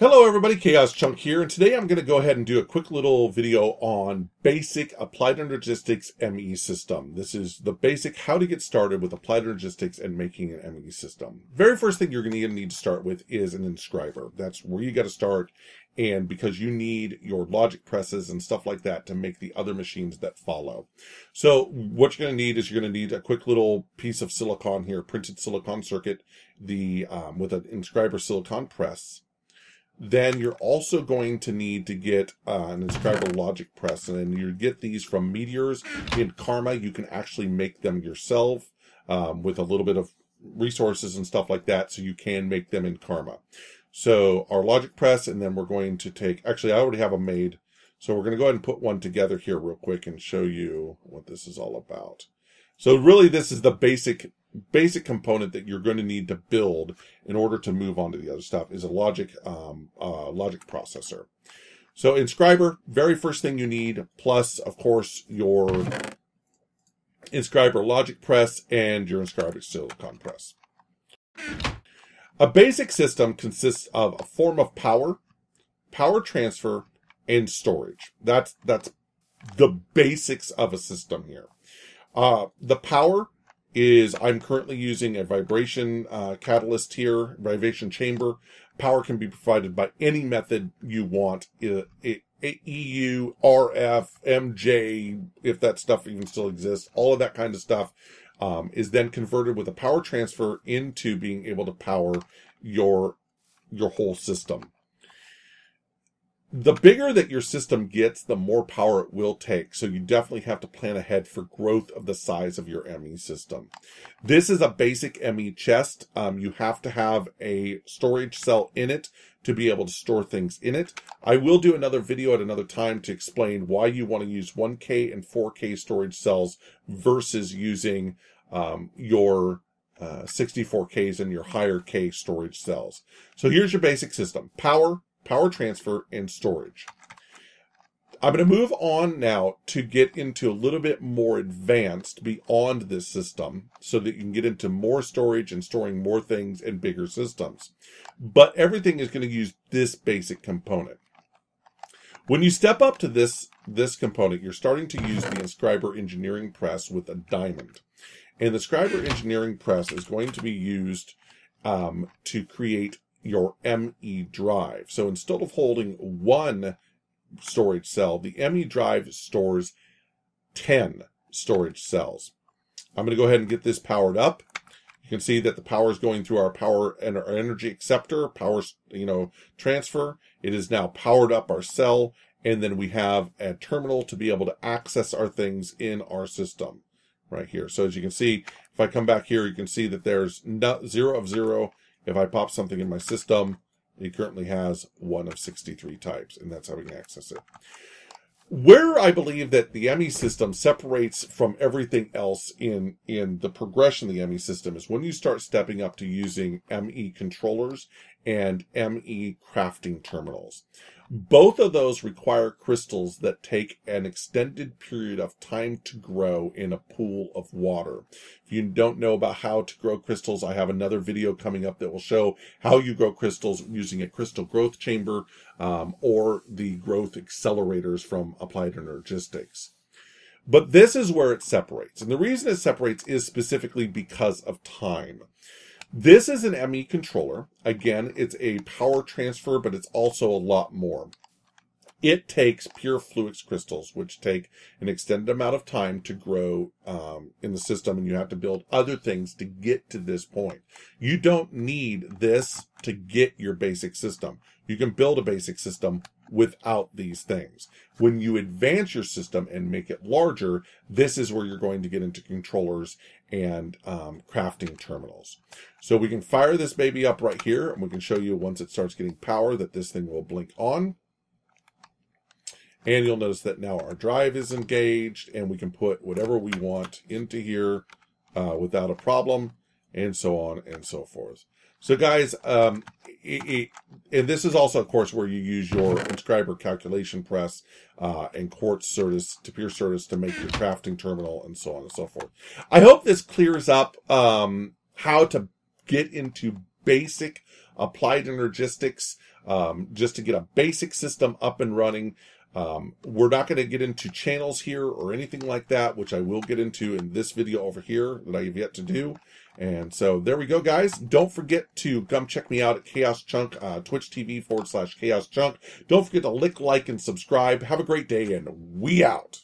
Hello everybody, Chaos Chunk here, and today I'm going to go ahead and do a quick little video on basic Applied Energistics ME system. This is the basic how to get started with Applied Energistics and making an ME system. Very first thing you're going to need to start with is an inscriber. That's where you got to start, and because you need your logic presses and stuff like that to make the other machines that follow. So what you're going to need is you're going to need a quick little piece of silicon here, printed silicon circuit, the um, with an inscriber silicon press then you're also going to need to get uh, an inscriber logic press and you get these from meteors. In karma you can actually make them yourself um, with a little bit of resources and stuff like that so you can make them in karma. So our logic press and then we're going to take actually i already have them made. So we're going to go ahead and put one together here real quick and show you what this is all about so really this is the basic basic component that you're going to need to build in order to move on to the other stuff is a logic um, uh, logic processor. So inscriber, very first thing you need, plus of course your inscriber logic press and your inscriber silicon press. A basic system consists of a form of power, power transfer, and storage. That's that's the basics of a system here. Uh, the power is I'm currently using a vibration uh, catalyst here, vibration chamber. Power can be provided by any method you want. It, EU, RF, MJ, if that stuff even still exists, all of that kind of stuff um, is then converted with a power transfer into being able to power your your whole system the bigger that your system gets, the more power it will take. So you definitely have to plan ahead for growth of the size of your ME system. This is a basic ME chest. Um, you have to have a storage cell in it to be able to store things in it. I will do another video at another time to explain why you want to use 1K and 4K storage cells versus using um, your uh, 64Ks and your higher K storage cells. So here's your basic system. Power, power transfer, and storage. I'm going to move on now to get into a little bit more advanced beyond this system so that you can get into more storage and storing more things in bigger systems. But everything is going to use this basic component. When you step up to this, this component, you're starting to use the Inscriber Engineering Press with a diamond. And the Inscriber Engineering Press is going to be used um, to create your ME drive. So instead of holding one storage cell, the ME drive stores 10 storage cells. I'm going to go ahead and get this powered up. You can see that the power is going through our power and our energy acceptor, power, you know, transfer. It is now powered up our cell. And then we have a terminal to be able to access our things in our system right here. So as you can see, if I come back here, you can see that there's zero of zero if I pop something in my system, it currently has one of 63 types, and that's how we can access it. Where I believe that the ME system separates from everything else in, in the progression of the ME system is when you start stepping up to using ME controllers and ME crafting terminals. Both of those require crystals that take an extended period of time to grow in a pool of water. If you don't know about how to grow crystals, I have another video coming up that will show how you grow crystals using a crystal growth chamber um, or the growth accelerators from Applied Energistics. But this is where it separates. And the reason it separates is specifically because of time. This is an ME controller. Again, it's a power transfer, but it's also a lot more. It takes pure Fluix crystals, which take an extended amount of time to grow um, in the system, and you have to build other things to get to this point. You don't need this to get your basic system. You can build a basic system without these things. When you advance your system and make it larger, this is where you're going to get into controllers and um, crafting terminals. So we can fire this baby up right here, and we can show you once it starts getting power that this thing will blink on. And you'll notice that now our drive is engaged, and we can put whatever we want into here uh, without a problem, and so on and so forth. So guys, um, it, it, and this is also, of course, where you use your inscriber calculation press uh, and quartz Certus to pure Certus to make your crafting terminal and so on and so forth. I hope this clears up um, how to get into basic Applied Energistics, um, just to get a basic system up and running. Um, we're not going to get into channels here or anything like that, which I will get into in this video over here that I have yet to do. And so there we go, guys. Don't forget to come check me out at Chaos Chunk, uh, Twitch TV forward slash Chaos Chunk. Don't forget to lick, like, and subscribe. Have a great day, and we out.